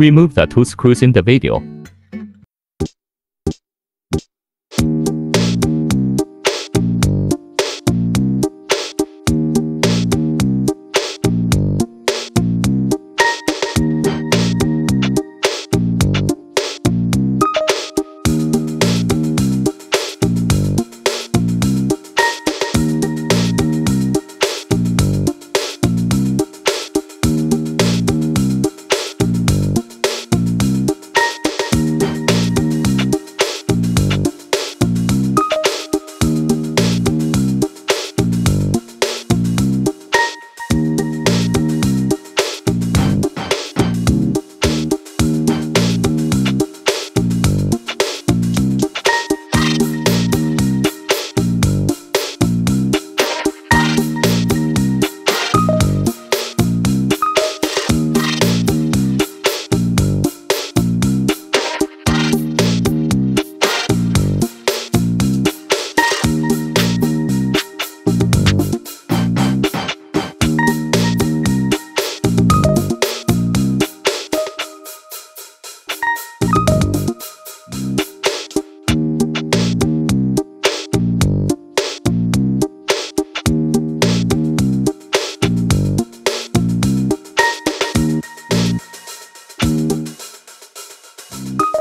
Remove the two screws in the video. Bye.